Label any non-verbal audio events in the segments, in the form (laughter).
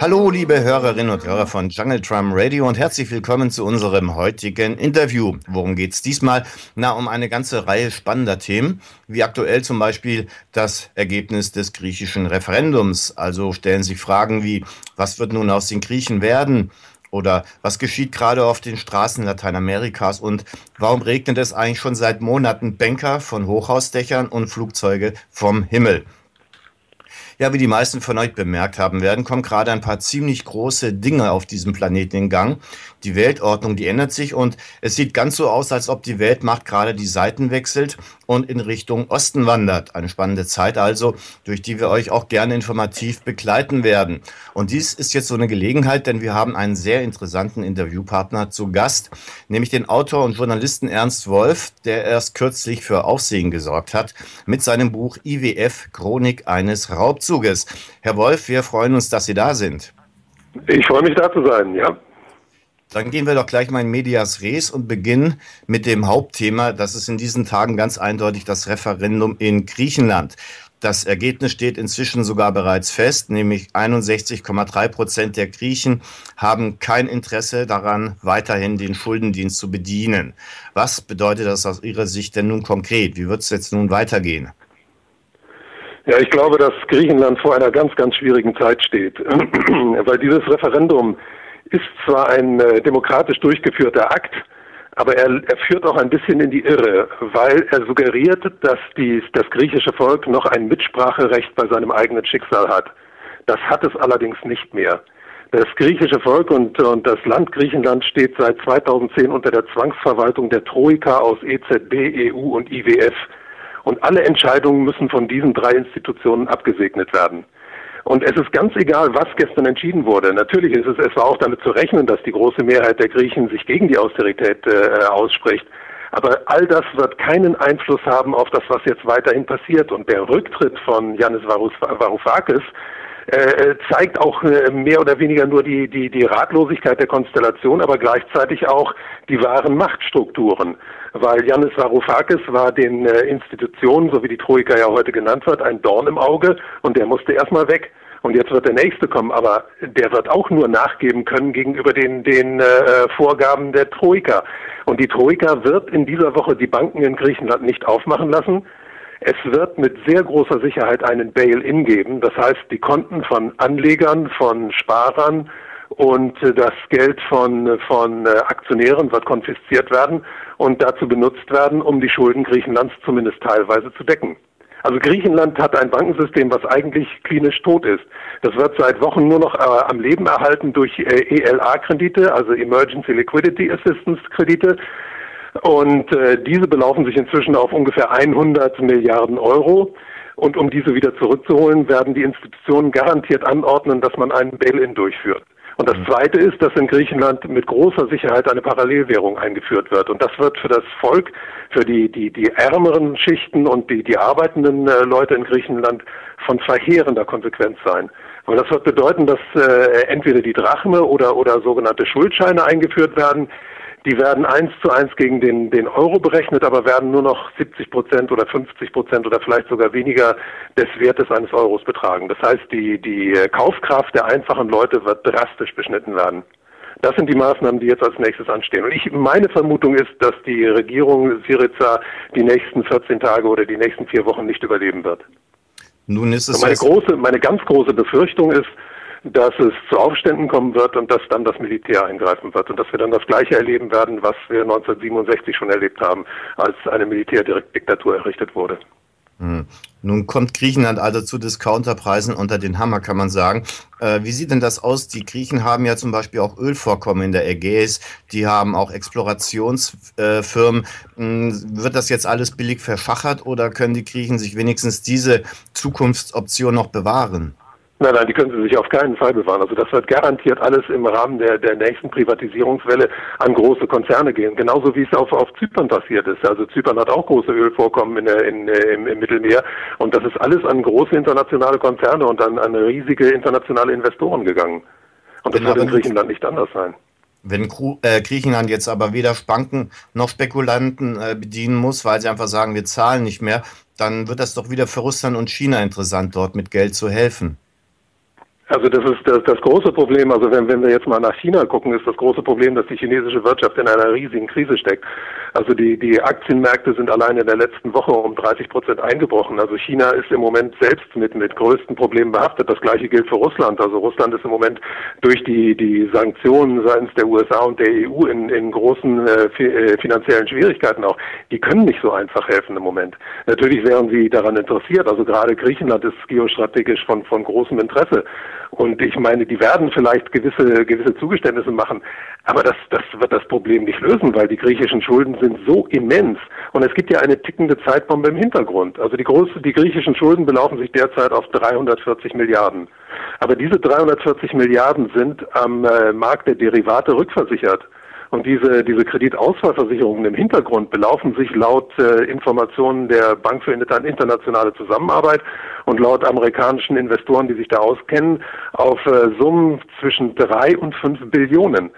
Hallo, liebe Hörerinnen und Hörer von Jungle Drum Radio und herzlich willkommen zu unserem heutigen Interview. Worum geht es diesmal? Na, um eine ganze Reihe spannender Themen, wie aktuell zum Beispiel das Ergebnis des griechischen Referendums. Also stellen sich Fragen wie, was wird nun aus den Griechen werden? Oder was geschieht gerade auf den Straßen Lateinamerikas und warum regnet es eigentlich schon seit Monaten Banker von Hochhausdächern und Flugzeuge vom Himmel? Ja, wie die meisten von euch bemerkt haben werden, kommen gerade ein paar ziemlich große Dinge auf diesem Planeten in Gang. Die Weltordnung, die ändert sich und es sieht ganz so aus, als ob die Weltmacht gerade die Seiten wechselt und in Richtung Osten wandert. Eine spannende Zeit also, durch die wir euch auch gerne informativ begleiten werden. Und dies ist jetzt so eine Gelegenheit, denn wir haben einen sehr interessanten Interviewpartner zu Gast, nämlich den Autor und Journalisten Ernst Wolf, der erst kürzlich für Aufsehen gesorgt hat mit seinem Buch IWF Chronik eines Raubzugs. Umzuges. Herr Wolf, wir freuen uns, dass Sie da sind. Ich freue mich, da zu sein, ja. Dann gehen wir doch gleich mal in Medias Res und beginnen mit dem Hauptthema. Das ist in diesen Tagen ganz eindeutig das Referendum in Griechenland. Das Ergebnis steht inzwischen sogar bereits fest, nämlich 61,3 Prozent der Griechen haben kein Interesse daran, weiterhin den Schuldendienst zu bedienen. Was bedeutet das aus Ihrer Sicht denn nun konkret? Wie wird es jetzt nun weitergehen? Ja, ich glaube, dass Griechenland vor einer ganz, ganz schwierigen Zeit steht, (clears throat) weil dieses Referendum ist zwar ein äh, demokratisch durchgeführter Akt, aber er, er, führt auch ein bisschen in die Irre, weil er suggeriert, dass die, das griechische Volk noch ein Mitspracherecht bei seinem eigenen Schicksal hat. Das hat es allerdings nicht mehr. Das griechische Volk und, und das Land Griechenland steht seit 2010 unter der Zwangsverwaltung der Troika aus EZB, EU und IWF. Und alle Entscheidungen müssen von diesen drei Institutionen abgesegnet werden. Und es ist ganz egal, was gestern entschieden wurde. Natürlich ist es, es war auch damit zu rechnen, dass die große Mehrheit der Griechen sich gegen die Austerität äh, ausspricht. Aber all das wird keinen Einfluss haben auf das, was jetzt weiterhin passiert. Und der Rücktritt von Yanis Varoufakis äh, zeigt auch äh, mehr oder weniger nur die, die, die Ratlosigkeit der Konstellation, aber gleichzeitig auch die wahren Machtstrukturen. Weil Yannis Varoufakis war den äh, Institutionen, so wie die Troika ja heute genannt wird, ein Dorn im Auge und der musste erstmal weg. Und jetzt wird der nächste kommen, aber der wird auch nur nachgeben können gegenüber den, den äh, Vorgaben der Troika. Und die Troika wird in dieser Woche die Banken in Griechenland nicht aufmachen lassen. Es wird mit sehr großer Sicherheit einen Bail-in geben. Das heißt, die Konten von Anlegern, von Sparern und äh, das Geld von, von äh, Aktionären wird konfisziert werden und dazu benutzt werden, um die Schulden Griechenlands zumindest teilweise zu decken. Also Griechenland hat ein Bankensystem, was eigentlich klinisch tot ist. Das wird seit Wochen nur noch äh, am Leben erhalten durch äh, ELA-Kredite, also Emergency Liquidity Assistance Kredite. Und äh, diese belaufen sich inzwischen auf ungefähr 100 Milliarden Euro. Und um diese wieder zurückzuholen, werden die Institutionen garantiert anordnen, dass man einen Bail-in durchführt. Und das Zweite ist, dass in Griechenland mit großer Sicherheit eine Parallelwährung eingeführt wird. Und das wird für das Volk, für die, die, die ärmeren Schichten und die, die arbeitenden äh, Leute in Griechenland von verheerender Konsequenz sein. Weil das wird bedeuten, dass äh, entweder die Drachme oder, oder sogenannte Schuldscheine eingeführt werden, die werden eins zu eins gegen den, den Euro berechnet, aber werden nur noch 70 Prozent oder 50 Prozent oder vielleicht sogar weniger des Wertes eines Euros betragen. Das heißt, die, die Kaufkraft der einfachen Leute wird drastisch beschnitten werden. Das sind die Maßnahmen, die jetzt als nächstes anstehen. Und ich, meine Vermutung ist, dass die Regierung Syriza die nächsten 14 Tage oder die nächsten vier Wochen nicht überleben wird. Nun ist es meine große, meine ganz große Befürchtung ist, dass es zu Aufständen kommen wird und dass dann das Militär eingreifen wird und dass wir dann das Gleiche erleben werden, was wir 1967 schon erlebt haben, als eine Militärdiktatur errichtet wurde. Hm. Nun kommt Griechenland also zu Discounterpreisen unter den Hammer, kann man sagen. Äh, wie sieht denn das aus? Die Griechen haben ja zum Beispiel auch Ölvorkommen in der Ägäis, die haben auch Explorationsfirmen. Äh, wird das jetzt alles billig verschachert oder können die Griechen sich wenigstens diese Zukunftsoption noch bewahren? Nein, nein, die können Sie sich auf keinen Fall bewahren. Also das wird garantiert alles im Rahmen der, der nächsten Privatisierungswelle an große Konzerne gehen. Genauso wie es auf, auf Zypern passiert ist. Also Zypern hat auch große Ölvorkommen in, in, im, im Mittelmeer. Und das ist alles an große internationale Konzerne und an, an riesige internationale Investoren gegangen. Und das genau, wird in Griechenland nicht anders sein. Wenn äh, Griechenland jetzt aber weder Banken noch Spekulanten äh, bedienen muss, weil sie einfach sagen, wir zahlen nicht mehr, dann wird das doch wieder für Russland und China interessant, dort mit Geld zu helfen. Also das ist das, das große Problem. Also wenn, wenn wir jetzt mal nach China gucken, ist das große Problem, dass die chinesische Wirtschaft in einer riesigen Krise steckt. Also die, die Aktienmärkte sind allein in der letzten Woche um 30 Prozent eingebrochen. Also China ist im Moment selbst mit, mit größten Problemen behaftet. Das gleiche gilt für Russland. Also Russland ist im Moment durch die, die Sanktionen seitens der USA und der EU in, in großen äh, äh, finanziellen Schwierigkeiten auch. Die können nicht so einfach helfen im Moment. Natürlich wären sie daran interessiert. Also gerade Griechenland ist geostrategisch von, von großem Interesse. Und ich meine, die werden vielleicht gewisse, gewisse Zugeständnisse machen, aber das, das wird das Problem nicht lösen, weil die griechischen Schulden sind so immens. Und es gibt ja eine tickende Zeitbombe im Hintergrund. Also die, große, die griechischen Schulden belaufen sich derzeit auf 340 Milliarden. Aber diese 340 Milliarden sind am äh, Markt der Derivate rückversichert. Und diese, diese Kreditausfallversicherungen im Hintergrund belaufen sich laut äh, Informationen der Bank für internationale Zusammenarbeit und laut amerikanischen Investoren, die sich da auskennen, auf äh, Summen zwischen drei und fünf Billionen.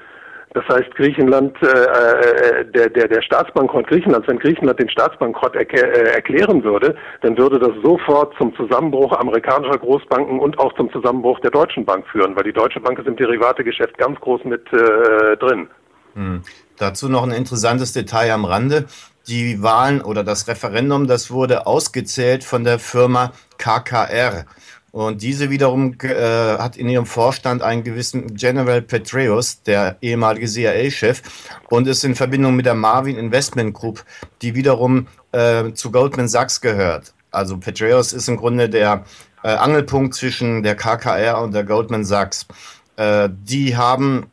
Das heißt, Griechenland, äh, äh, der, der, der Staatsbankrott Griechenlands, wenn Griechenland den Staatsbankrott erklä äh, erklären würde, dann würde das sofort zum Zusammenbruch amerikanischer Großbanken und auch zum Zusammenbruch der Deutschen Bank führen, weil die Deutsche Bank ist im Derivategeschäft ganz groß mit äh, drin. Hm. Dazu noch ein interessantes Detail am Rande. Die Wahlen oder das Referendum, das wurde ausgezählt von der Firma KKR. Und diese wiederum äh, hat in ihrem Vorstand einen gewissen General Petraeus, der ehemalige CIA-Chef, und ist in Verbindung mit der Marvin Investment Group, die wiederum äh, zu Goldman Sachs gehört. Also Petraeus ist im Grunde der äh, Angelpunkt zwischen der KKR und der Goldman Sachs. Äh, die haben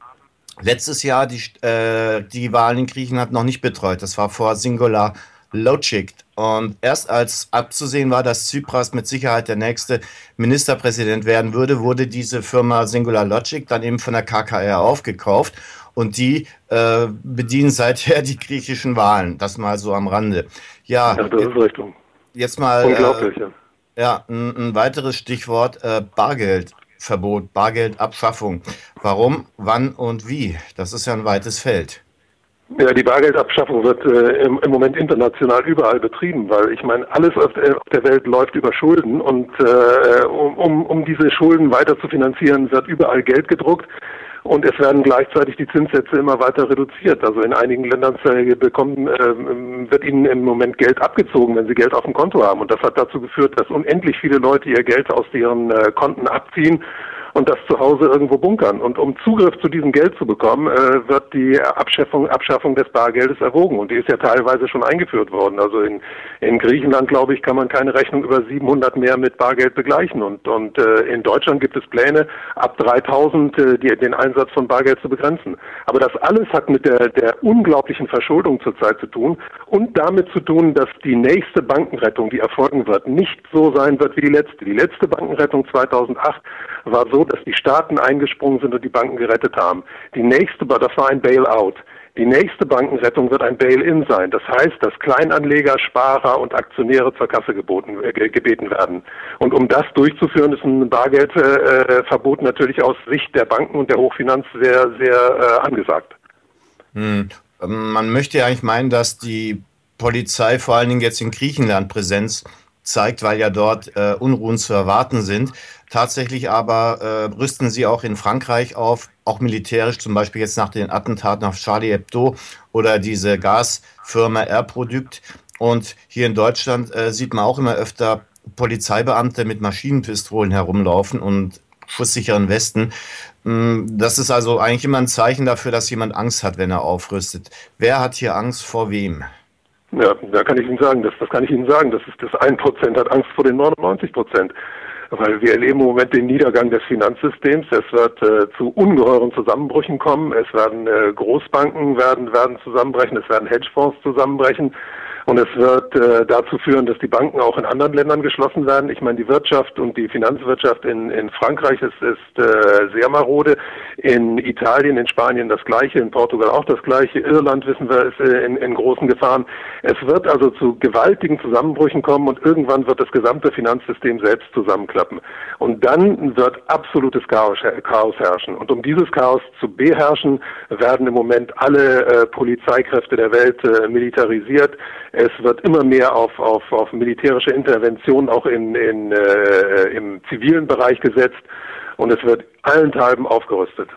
letztes Jahr die, äh, die Wahlen in Griechenland noch nicht betreut. Das war vor Singular Logic. Und erst als abzusehen war, dass Tsipras mit Sicherheit der nächste Ministerpräsident werden würde, wurde diese Firma Singular Logic dann eben von der KKR aufgekauft. Und die äh, bedienen seither die griechischen Wahlen. Das mal so am Rande. Ja, ja das ist Richtung. Jetzt mal. Unglaublich, äh, ja. Ja, ein, ein weiteres Stichwort: äh, Bargeld. Verbot, Bargeldabschaffung. Warum, wann und wie? Das ist ja ein weites Feld. Ja, die Bargeldabschaffung wird äh, im, im, Moment international überall betrieben, weil ich meine, alles auf der, auf der Welt läuft über Schulden und äh, um, um diese Schulden weiter zu finanzieren, wird überall Geld gedruckt und es werden gleichzeitig die Zinssätze immer weiter reduziert. Also in einigen Ländern bekommen, äh, wird ihnen im Moment Geld abgezogen, wenn sie Geld auf dem Konto haben. Und das hat dazu geführt, dass unendlich viele Leute ihr Geld aus ihren äh, Konten abziehen und das zu Hause irgendwo bunkern. Und um Zugriff zu diesem Geld zu bekommen, äh, wird die Abschaffung, Abschaffung des Bargeldes erwogen. Und die ist ja teilweise schon eingeführt worden. Also in, in Griechenland, glaube ich, kann man keine Rechnung über 700 mehr mit Bargeld begleichen. Und, und äh, in Deutschland gibt es Pläne, ab 3000 äh, die, den Einsatz von Bargeld zu begrenzen. Aber das alles hat mit der, der unglaublichen Verschuldung zurzeit zu tun und damit zu tun, dass die nächste Bankenrettung, die erfolgen wird, nicht so sein wird wie die letzte. Die letzte Bankenrettung 2008 war so, dass die Staaten eingesprungen sind und die Banken gerettet haben. Die nächste, das war ein Bailout. Die nächste Bankenrettung wird ein Bail-in sein. Das heißt, dass Kleinanleger, Sparer und Aktionäre zur Kasse geboten, äh, gebeten werden. Und um das durchzuführen, ist ein Bargeldverbot äh, natürlich aus Sicht der Banken und der Hochfinanz sehr, sehr äh, angesagt. Hm. Man möchte ja eigentlich meinen, dass die Polizei vor allen Dingen jetzt in Griechenland Präsenz zeigt, weil ja dort äh, Unruhen zu erwarten sind. Tatsächlich aber äh, rüsten sie auch in Frankreich auf, auch militärisch, zum Beispiel jetzt nach den Attentaten auf Charlie Hebdo oder diese Gasfirma R-Produkt. Und hier in Deutschland äh, sieht man auch immer öfter Polizeibeamte mit Maschinenpistolen herumlaufen und schusssicheren Westen. Mm, das ist also eigentlich immer ein Zeichen dafür, dass jemand Angst hat, wenn er aufrüstet. Wer hat hier Angst vor wem? Ja, da kann ich Ihnen sagen, das, das kann ich Ihnen sagen. Das ist das 1% hat Angst vor den 99 Prozent weil wir erleben im Moment den Niedergang des Finanzsystems. Es wird äh, zu ungeheuren Zusammenbrüchen kommen. Es werden äh, Großbanken werden, werden zusammenbrechen. Es werden Hedgefonds zusammenbrechen. Und es wird äh, dazu führen, dass die Banken auch in anderen Ländern geschlossen werden. Ich meine, die Wirtschaft und die Finanzwirtschaft in, in Frankreich ist, ist äh, sehr marode. In Italien, in Spanien das Gleiche, in Portugal auch das Gleiche. Irland, wissen wir, ist äh, in, in großen Gefahren. Es wird also zu gewaltigen Zusammenbrüchen kommen und irgendwann wird das gesamte Finanzsystem selbst zusammenklappen. Und dann wird absolutes Chaos, Chaos herrschen. Und um dieses Chaos zu beherrschen, werden im Moment alle äh, Polizeikräfte der Welt äh, militarisiert. Es wird immer mehr auf, auf, auf militärische Intervention auch in, in, äh, im zivilen Bereich gesetzt. und es wird allenthalben aufgerüstet.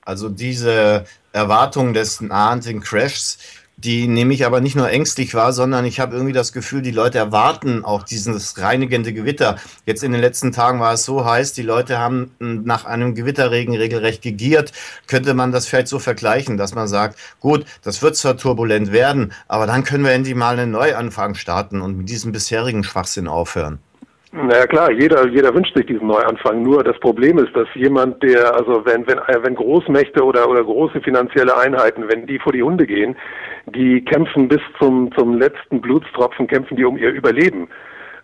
Also diese Erwartung des nahenden Crashs, die nehme ich aber nicht nur ängstlich wahr, sondern ich habe irgendwie das Gefühl, die Leute erwarten auch dieses reinigende Gewitter. Jetzt in den letzten Tagen war es so heiß, die Leute haben nach einem Gewitterregen regelrecht gegiert. Könnte man das vielleicht so vergleichen, dass man sagt, gut, das wird zwar turbulent werden, aber dann können wir endlich mal einen Neuanfang starten und mit diesem bisherigen Schwachsinn aufhören. Naja klar, jeder, jeder wünscht sich diesen Neuanfang. Nur das Problem ist, dass jemand, der, also wenn, wenn, wenn Großmächte oder, oder große finanzielle Einheiten, wenn die vor die Hunde gehen, die kämpfen bis zum, zum letzten Blutstropfen, kämpfen die um ihr Überleben.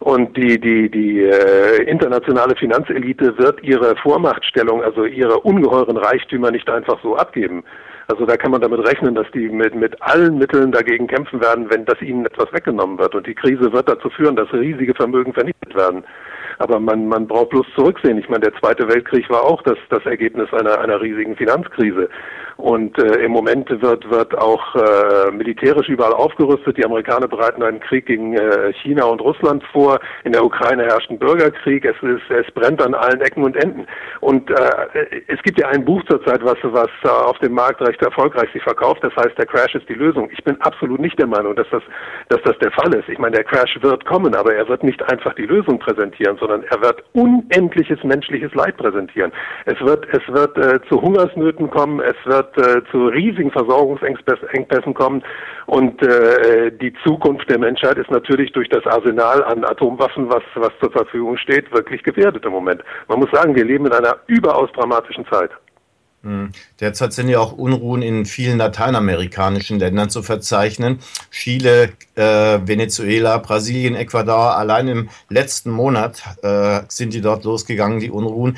Und die, die, die äh, internationale Finanzelite wird ihre Vormachtstellung, also ihre ungeheuren Reichtümer nicht einfach so abgeben. Also da kann man damit rechnen, dass die mit, mit allen Mitteln dagegen kämpfen werden, wenn das ihnen etwas weggenommen wird. Und die Krise wird dazu führen, dass riesige Vermögen vernichtet werden. Aber man, man braucht bloß zurücksehen. Ich meine, der Zweite Weltkrieg war auch das, das Ergebnis einer, einer riesigen Finanzkrise. Und äh, im Moment wird, wird auch äh, militärisch überall aufgerüstet. Die Amerikaner bereiten einen Krieg gegen äh, China und Russland vor. In der Ukraine herrscht ein Bürgerkrieg. Es, ist, es brennt an allen Ecken und Enden. Und äh, es gibt ja ein Buch zurzeit, was, was äh, auf dem Markt recht erfolgreich sich verkauft. Das heißt, der Crash ist die Lösung. Ich bin absolut nicht der Meinung, dass das, dass das der Fall ist. Ich meine, der Crash wird kommen, aber er wird nicht einfach die Lösung präsentieren, sondern er wird unendliches menschliches Leid präsentieren. Es wird, es wird äh, zu Hungersnöten kommen. Es wird wird äh, zu riesigen Versorgungsengpässen kommen. Und äh, die Zukunft der Menschheit ist natürlich durch das Arsenal an Atomwaffen, was, was zur Verfügung steht, wirklich gefährdet im Moment. Man muss sagen, wir leben in einer überaus dramatischen Zeit. Hm. Derzeit sind ja auch Unruhen in vielen lateinamerikanischen Ländern zu verzeichnen. Chile, äh, Venezuela, Brasilien, Ecuador. Allein im letzten Monat äh, sind die dort losgegangen, die Unruhen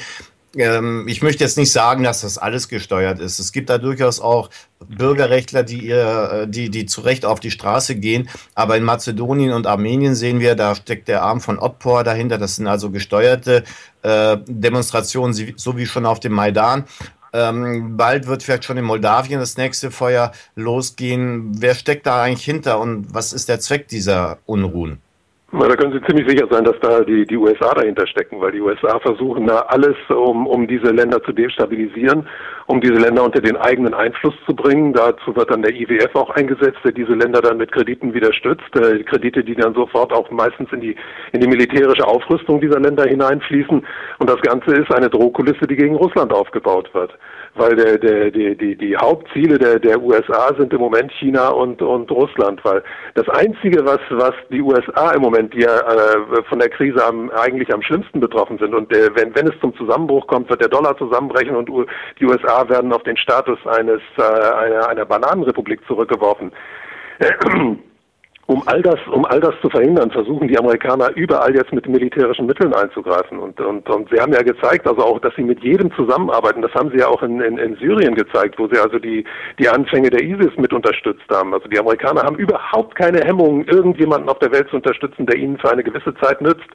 ähm, ich möchte jetzt nicht sagen, dass das alles gesteuert ist. Es gibt da durchaus auch Bürgerrechtler, die, ihr, äh, die, die zu Recht auf die Straße gehen. Aber in Mazedonien und Armenien sehen wir, da steckt der Arm von Otpor dahinter. Das sind also gesteuerte äh, Demonstrationen, so wie schon auf dem Maidan. Ähm, bald wird vielleicht schon in Moldawien das nächste Feuer losgehen. Wer steckt da eigentlich hinter und was ist der Zweck dieser Unruhen? Na, da können Sie ziemlich sicher sein, dass da die, die USA dahinter stecken, weil die USA versuchen da alles, um, um diese Länder zu destabilisieren, um diese Länder unter den eigenen Einfluss zu bringen. Dazu wird dann der IWF auch eingesetzt, der diese Länder dann mit Krediten wieder stützt. Äh, Kredite, die dann sofort auch meistens in die, in die militärische Aufrüstung dieser Länder hineinfließen. Und das Ganze ist eine Drohkulisse, die gegen Russland aufgebaut wird weil der, der, die, die, die Hauptziele der, der USA sind im Moment China und, und Russland, weil das Einzige, was, was die USA im Moment, die ja äh, von der Krise am, eigentlich am schlimmsten betroffen sind und der, wenn, wenn es zum Zusammenbruch kommt, wird der Dollar zusammenbrechen und die USA werden auf den Status eines äh, einer, einer Bananenrepublik zurückgeworfen. Um all das, um all das zu verhindern, versuchen die Amerikaner überall jetzt mit militärischen Mitteln einzugreifen. Und, und, und sie haben ja gezeigt, also auch, dass sie mit jedem zusammenarbeiten. Das haben sie ja auch in, in, in Syrien gezeigt, wo sie also die, die Anfänge der ISIS mit unterstützt haben. Also die Amerikaner haben überhaupt keine Hemmungen, irgendjemanden auf der Welt zu unterstützen, der ihnen für eine gewisse Zeit nützt.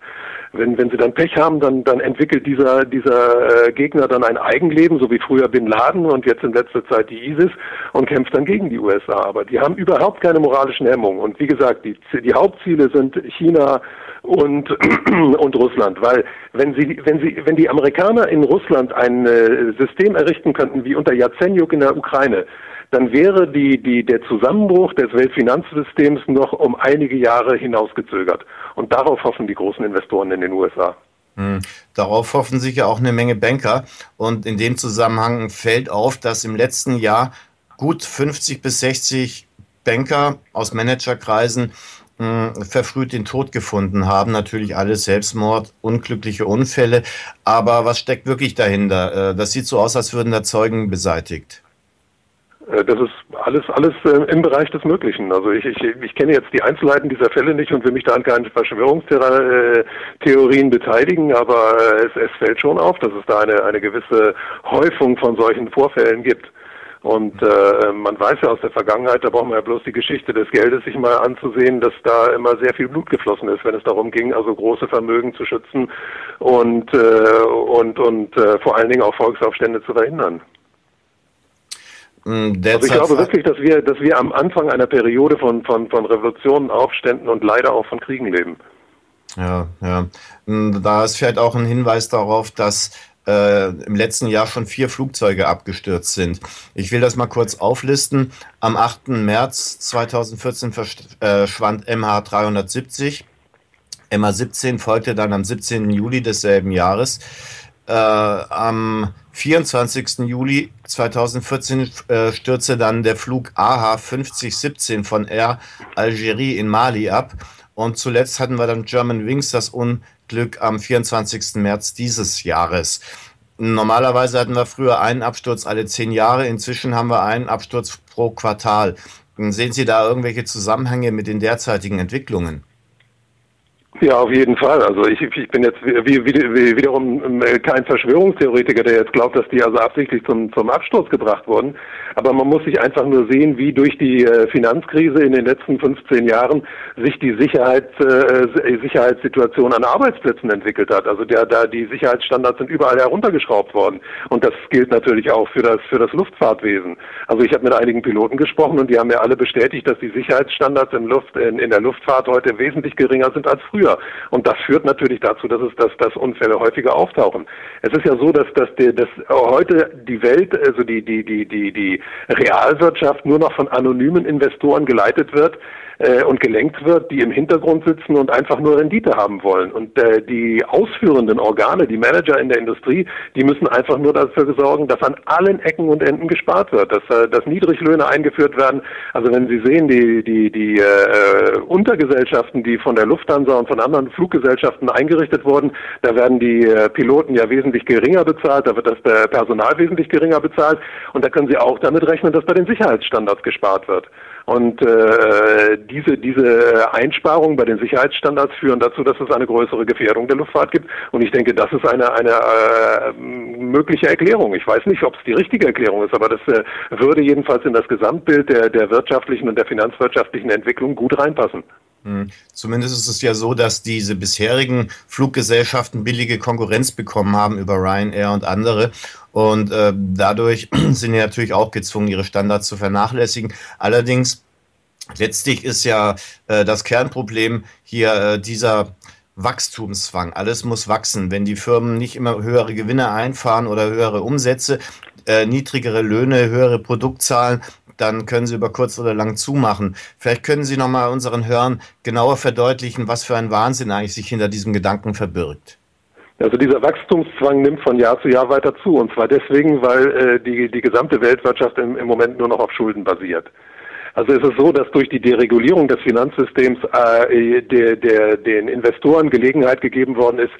Wenn, wenn sie dann Pech haben, dann, dann entwickelt dieser, dieser äh, Gegner dann ein Eigenleben, so wie früher Bin Laden und jetzt in letzter Zeit die ISIS und kämpft dann gegen die USA. Aber die haben überhaupt keine moralischen Hemmungen. Und wie gesagt, die, die Hauptziele sind China und, (clears throat) und Russland. Weil wenn sie, wenn sie, wenn die Amerikaner in Russland ein äh, System errichten könnten wie unter Yatsenyuk in der Ukraine, dann wäre die, die, der Zusammenbruch des Weltfinanzsystems noch um einige Jahre hinausgezögert. Und darauf hoffen die großen Investoren in den USA. Hm. Darauf hoffen sich ja auch eine Menge Banker. Und in dem Zusammenhang fällt auf, dass im letzten Jahr gut 50 bis 60 Banker aus Managerkreisen hm, verfrüht den Tod gefunden haben. Natürlich alles Selbstmord, unglückliche Unfälle. Aber was steckt wirklich dahinter? Äh, das sieht so aus, als würden da Zeugen beseitigt. Äh, das ist alles, alles äh, im Bereich des Möglichen. Also ich, ich, ich kenne jetzt die Einzelheiten dieser Fälle nicht und will mich da an keinen Verschwörungstheorien beteiligen, aber es, es fällt schon auf, dass es da eine, eine gewisse Häufung von solchen Vorfällen gibt. Und äh, man weiß ja aus der Vergangenheit, da braucht man ja bloß die Geschichte des Geldes sich mal anzusehen, dass da immer sehr viel Blut geflossen ist, wenn es darum ging, also große Vermögen zu schützen und äh, und und äh, vor allen Dingen auch Volksaufstände zu verhindern. Mm, also ich glaube wirklich, dass wir, dass wir am Anfang einer Periode von, von, von Revolutionen, Aufständen und leider auch von Kriegen leben. Ja, ja. Mm, da ist vielleicht auch ein Hinweis darauf, dass äh, äh, im letzten Jahr schon vier Flugzeuge abgestürzt sind. Ich will das mal kurz auflisten. Am 8. März 2014 verschwand MH 370. MH 17 folgte dann am 17. Juli desselben Jahres. Äh, am 24. Juli 2014 äh, stürzte dann der Flug AH 5017 von Air Algérie in Mali ab. Und zuletzt hatten wir dann German Wings das Unglück am 24. März dieses Jahres. Normalerweise hatten wir früher einen Absturz alle zehn Jahre. Inzwischen haben wir einen Absturz pro Quartal. Sehen Sie da irgendwelche Zusammenhänge mit den derzeitigen Entwicklungen? Ja, auf jeden Fall. Also ich, ich bin jetzt wie, wie, wie, wiederum ähm, kein Verschwörungstheoretiker, der jetzt glaubt, dass die also absichtlich zum, zum Absturz gebracht wurden. Aber man muss sich einfach nur sehen, wie durch die äh, Finanzkrise in den letzten 15 Jahren sich die Sicherheit, äh, Sicherheitssituation an Arbeitsplätzen entwickelt hat. Also der, da die Sicherheitsstandards sind überall heruntergeschraubt worden. Und das gilt natürlich auch für das, für das Luftfahrtwesen. Also ich habe mit einigen Piloten gesprochen und die haben mir alle bestätigt, dass die Sicherheitsstandards in, Luft, in, in der Luftfahrt heute wesentlich geringer sind als früher. Und das führt natürlich dazu, dass es, dass, dass Unfälle häufiger auftauchen. Es ist ja so, dass, dass, die, dass heute die Welt, also die, die, die, die, die Realwirtschaft nur noch von anonymen Investoren geleitet wird, äh, und gelenkt wird, die im Hintergrund sitzen und einfach nur Rendite haben wollen. Und äh, die ausführenden Organe, die Manager in der Industrie, die müssen einfach nur dafür sorgen, dass an allen Ecken und Enden gespart wird, dass, äh, dass Niedriglöhne eingeführt werden. Also wenn Sie sehen, die, die, die äh, Untergesellschaften, die von der Lufthansa und von anderen Fluggesellschaften eingerichtet wurden, da werden die äh, Piloten ja wesentlich geringer bezahlt, da wird das Personal wesentlich geringer bezahlt und da können Sie auch damit rechnen, dass bei den Sicherheitsstandards gespart wird. Und äh, diese, diese Einsparungen bei den Sicherheitsstandards führen dazu, dass es eine größere Gefährdung der Luftfahrt gibt. Und ich denke, das ist eine, eine äh, mögliche Erklärung. Ich weiß nicht, ob es die richtige Erklärung ist, aber das äh, würde jedenfalls in das Gesamtbild der, der wirtschaftlichen und der finanzwirtschaftlichen Entwicklung gut reinpassen. Hm. Zumindest ist es ja so, dass diese bisherigen Fluggesellschaften billige Konkurrenz bekommen haben über Ryanair und andere. Und äh, dadurch (clears throat) sind die natürlich auch gezwungen, ihre Standards zu vernachlässigen. Allerdings, letztlich ist ja äh, das Kernproblem hier äh, dieser Wachstumszwang. Alles muss wachsen. Wenn die Firmen nicht immer höhere Gewinne einfahren oder höhere Umsätze, äh, niedrigere Löhne, höhere Produktzahlen, dann können Sie über kurz oder lang zumachen. Vielleicht können Sie nochmal unseren Hörern genauer verdeutlichen, was für ein Wahnsinn eigentlich sich hinter diesem Gedanken verbirgt. Also dieser Wachstumszwang nimmt von Jahr zu Jahr weiter zu. Und zwar deswegen, weil äh, die, die gesamte Weltwirtschaft im, im Moment nur noch auf Schulden basiert. Also es ist so, dass durch die Deregulierung des Finanzsystems äh, der, der, den Investoren Gelegenheit gegeben worden ist,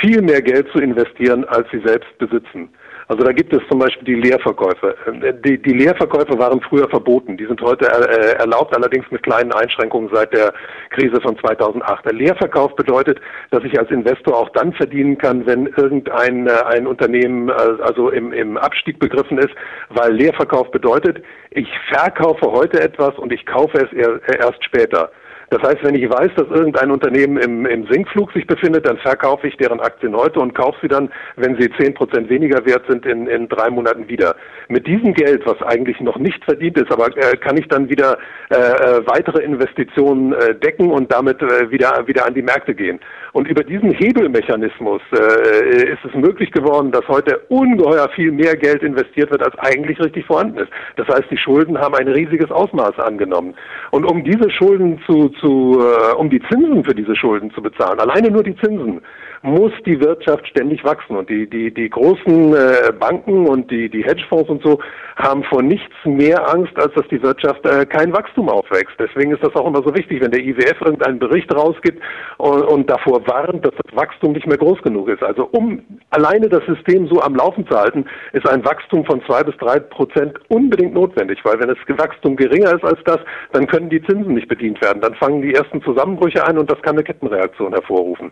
viel mehr Geld zu investieren, als sie selbst besitzen. Also da gibt es zum Beispiel die Leerverkäufe. Äh, die, die Leerverkäufe waren früher verboten. Die sind heute äh, erlaubt, allerdings mit kleinen Einschränkungen seit der Krise von 2008. Der Leerverkauf bedeutet, dass ich als Investor auch dann verdienen kann, wenn irgendein äh, ein Unternehmen äh, also im, im Abstieg begriffen ist, weil Leerverkauf bedeutet, ich verkaufe heute etwas und ich kaufe es erst später. Das heißt, wenn ich weiß, dass irgendein Unternehmen im, im Sinkflug sich befindet, dann verkaufe ich deren Aktien heute und kaufe sie dann, wenn sie zehn Prozent weniger wert sind, in, in drei Monaten wieder. Mit diesem Geld, was eigentlich noch nicht verdient ist, aber äh, kann ich dann wieder äh, äh weitere Investitionen äh, decken und damit äh, wieder, wieder an die Märkte gehen. Und über diesen Hebelmechanismus äh, ist es möglich geworden, dass heute ungeheuer viel mehr Geld investiert wird, als eigentlich richtig vorhanden ist. Das heißt, die Schulden haben ein riesiges Ausmaß angenommen. Und um diese Schulden zu, zu äh, um die Zinsen für diese Schulden zu bezahlen, alleine nur die Zinsen, muss die Wirtschaft ständig wachsen. Und die, die, die großen äh, Banken und die, die Hedgefonds und so haben vor nichts mehr Angst, als dass die Wirtschaft äh, kein Wachstum aufwächst. Deswegen ist das auch immer so wichtig, wenn der IWF irgendeinen Bericht rausgibt und, und davor warnt, dass das Wachstum nicht mehr groß genug ist. Also um alleine das System so am Laufen zu halten, ist ein Wachstum von zwei bis drei Prozent unbedingt notwendig, weil wenn das Wachstum geringer ist als das, dann können die Zinsen nicht bedient werden. Dann fangen die ersten Zusammenbrüche ein und das kann eine Kettenreaktion hervorrufen.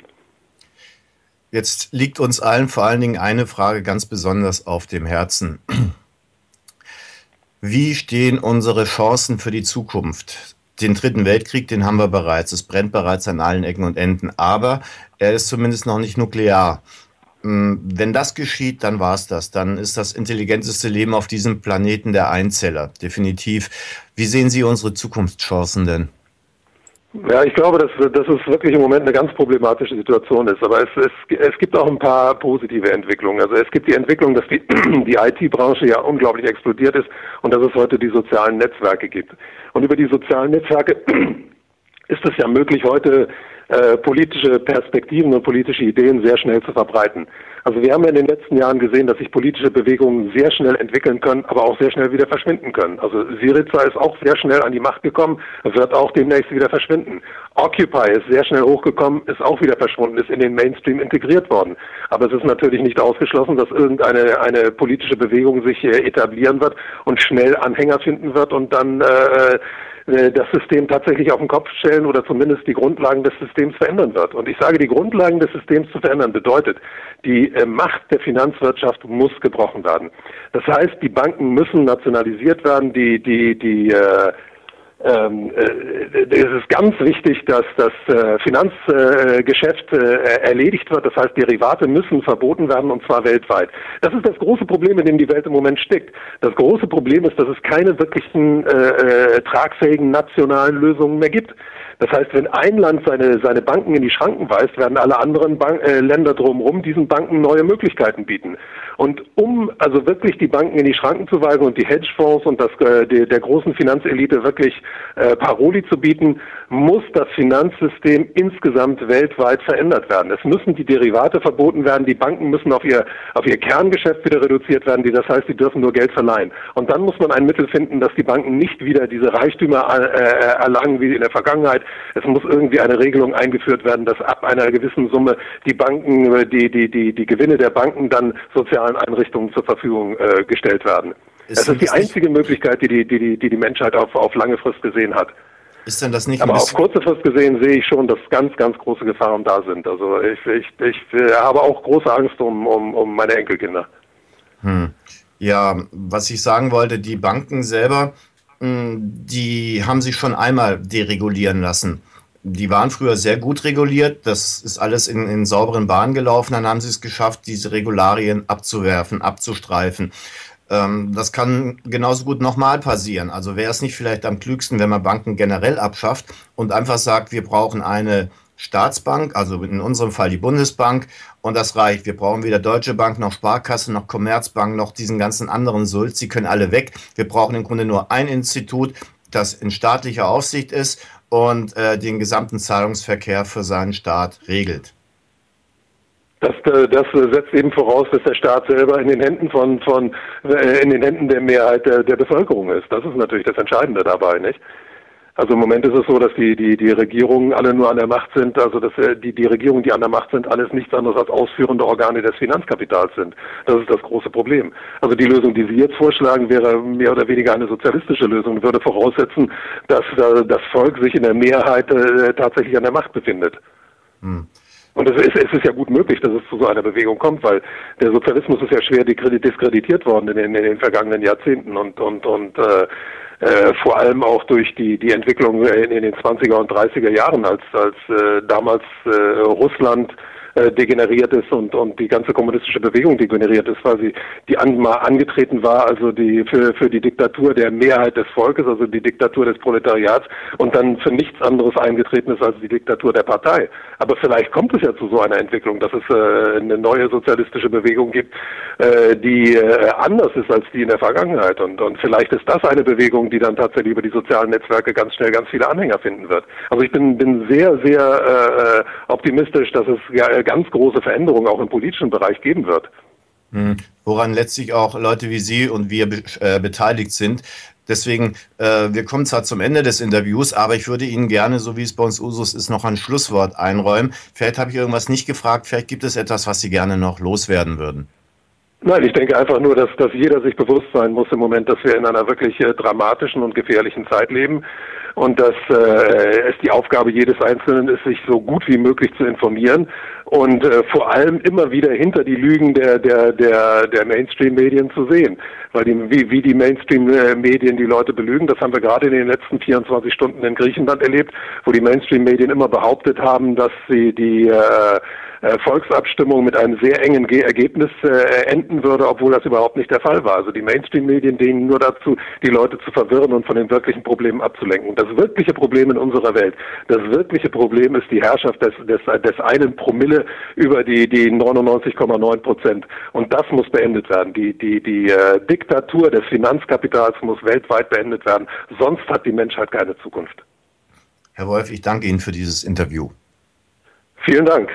Jetzt liegt uns allen vor allen Dingen eine Frage ganz besonders auf dem Herzen. Wie stehen unsere Chancen für die Zukunft? Den Dritten Weltkrieg, den haben wir bereits. Es brennt bereits an allen Ecken und Enden. Aber er ist zumindest noch nicht nuklear. Hm, wenn das geschieht, dann war es das. Dann ist das intelligenteste Leben auf diesem Planeten der Einzeller. Definitiv. Wie sehen Sie unsere Zukunftschancen denn? Ja, ich glaube, dass, dass es wirklich im Moment eine ganz problematische Situation ist. Aber es, es, es gibt auch ein paar positive Entwicklungen. Also es gibt die Entwicklung, dass die, (clears throat) die IT-Branche ja unglaublich explodiert ist und dass es heute die sozialen Netzwerke gibt. Und über die sozialen Netzwerke (clears throat) ist es ja möglich, heute äh, politische Perspektiven und politische Ideen sehr schnell zu verbreiten. Also wir haben ja in den letzten Jahren gesehen, dass sich politische Bewegungen sehr schnell entwickeln können, aber auch sehr schnell wieder verschwinden können. Also Syriza ist auch sehr schnell an die Macht gekommen, wird auch demnächst wieder verschwinden. Occupy ist sehr schnell hochgekommen, ist auch wieder verschwunden, ist in den Mainstream integriert worden. Aber es ist natürlich nicht ausgeschlossen, dass irgendeine eine politische Bewegung sich äh, etablieren wird und schnell Anhänger finden wird und dann äh, das System tatsächlich auf den Kopf stellen oder zumindest die Grundlagen des Systems verändern wird. Und ich sage, die Grundlagen des Systems zu verändern bedeutet, die äh, Macht der Finanzwirtschaft muss gebrochen werden. Das heißt, die Banken müssen nationalisiert werden, die, die, die äh, ähm, äh, es ist ganz wichtig, dass das äh, Finanzgeschäft äh, erledigt wird. Das heißt, Derivate müssen verboten werden und zwar weltweit. Das ist das große Problem, in dem die Welt im Moment steckt. Das große Problem ist, dass es keine wirklichen äh, tragfähigen nationalen Lösungen mehr gibt. Das heißt, wenn ein Land seine, seine Banken in die Schranken weist, werden alle anderen Bank, äh, Länder drumherum diesen Banken neue Möglichkeiten bieten. Und um also wirklich die Banken in die Schranken zu weisen und die Hedgefonds und das, äh, die, der großen Finanzelite wirklich äh, Paroli zu bieten, muss das Finanzsystem insgesamt weltweit verändert werden. Es müssen die Derivate verboten werden, die Banken müssen auf ihr, auf ihr Kerngeschäft wieder reduziert werden, die, das heißt, sie dürfen nur Geld verleihen. Und dann muss man ein Mittel finden, dass die Banken nicht wieder diese Reichtümer äh, erlangen wie in der Vergangenheit. Es muss irgendwie eine Regelung eingeführt werden, dass ab einer gewissen Summe die Banken, äh, die, die, die, die Gewinne der Banken dann sozialen Einrichtungen zur Verfügung äh, gestellt werden. Ist das ist die einzige Möglichkeit, die die, die, die die Menschheit auf, auf lange Frist gesehen hat. Ist denn das nicht Aber auf kurze Frist gesehen sehe ich schon, dass ganz, ganz große Gefahren da sind. Also ich, ich, ich habe auch große Angst um, um, um meine Enkelkinder. Hm. Ja, was ich sagen wollte, die Banken selber, hm, die haben sich schon einmal deregulieren lassen. Die waren früher sehr gut reguliert, das ist alles in, in sauberen Bahnen gelaufen, dann haben sie es geschafft, diese Regularien abzuwerfen, abzustreifen. Ähm, das kann genauso gut nochmal passieren. Also wäre es nicht vielleicht am klügsten, wenn man Banken generell abschafft und einfach sagt, wir brauchen eine Staatsbank, also in unserem Fall die Bundesbank, und das reicht. Wir brauchen weder Deutsche Bank noch Sparkasse noch Commerzbank noch diesen ganzen anderen Sult. Sie können alle weg. Wir brauchen im Grunde nur ein Institut, das in staatlicher Aufsicht ist und äh, den gesamten Zahlungsverkehr für seinen Staat regelt. Das, äh, das setzt eben voraus, dass der Staat selber in den Händen von, von äh, in den Händen der Mehrheit der, der Bevölkerung ist. Das ist natürlich das Entscheidende dabei, nicht? Also im Moment ist es so, dass die, die, die Regierungen alle nur an der Macht sind, also dass äh, die, die Regierungen, die an der Macht sind, alles nichts anderes als ausführende Organe des Finanzkapitals sind. Das ist das große Problem. Also die Lösung, die Sie jetzt vorschlagen, wäre mehr oder weniger eine sozialistische Lösung, würde voraussetzen, dass äh, das Volk sich in der Mehrheit äh, tatsächlich an der Macht befindet. Hm. Und es ist, es ist ja gut möglich, dass es zu so einer Bewegung kommt, weil der Sozialismus ist ja schwer diskreditiert worden in den, in den vergangenen Jahrzehnten und und und äh, äh, vor allem auch durch die die Entwicklung in, in den 20er und 30er Jahren, als als äh, damals äh, Russland äh, degeneriert ist und, und die ganze kommunistische Bewegung degeneriert ist, weil sie die an, mal angetreten war, also die für, für die Diktatur der Mehrheit des Volkes, also die Diktatur des Proletariats und dann für nichts anderes eingetreten ist als die Diktatur der Partei. Aber vielleicht kommt es ja zu so einer Entwicklung, dass es äh, eine neue sozialistische Bewegung gibt, äh, die äh, anders ist als die in der Vergangenheit. Und, und vielleicht ist das eine Bewegung, die dann tatsächlich über die sozialen Netzwerke ganz schnell ganz viele Anhänger finden wird. Also ich bin, bin sehr, sehr äh, äh optimistisch, dass es ganz große Veränderungen auch im politischen Bereich geben wird. Hm. Woran letztlich auch Leute wie Sie und wir äh, beteiligt sind. Deswegen, äh, wir kommen zwar zum Ende des Interviews, aber ich würde Ihnen gerne, so wie es bei uns Usus ist, noch ein Schlusswort einräumen. Vielleicht habe ich irgendwas nicht gefragt, vielleicht gibt es etwas, was Sie gerne noch loswerden würden. Nein, ich denke einfach nur, dass, dass jeder sich bewusst sein muss im Moment, dass wir in einer wirklich äh, dramatischen und gefährlichen Zeit leben und dass äh, es die Aufgabe jedes Einzelnen ist, sich so gut wie möglich zu informieren und äh, vor allem immer wieder hinter die Lügen der der der der Mainstream-Medien zu sehen, weil die, wie wie die Mainstream-Medien die Leute belügen, das haben wir gerade in den letzten 24 Stunden in Griechenland erlebt, wo die Mainstream-Medien immer behauptet haben, dass sie die äh, Volksabstimmung mit einem sehr engen Ergebnis äh, enden würde, obwohl das überhaupt nicht der Fall war. Also die Mainstream-Medien dienen nur dazu, die Leute zu verwirren und von den wirklichen Problemen abzulenken. Das wirkliche Problem in unserer Welt, das wirkliche Problem ist die Herrschaft des, des, des einen Promille über die, die 99,9 Prozent. Und das muss beendet werden. Die, die, die äh, Diktatur des Finanzkapitals muss weltweit beendet werden. Sonst hat die Menschheit keine Zukunft. Herr Wolf, ich danke Ihnen für dieses Interview. Vielen Dank.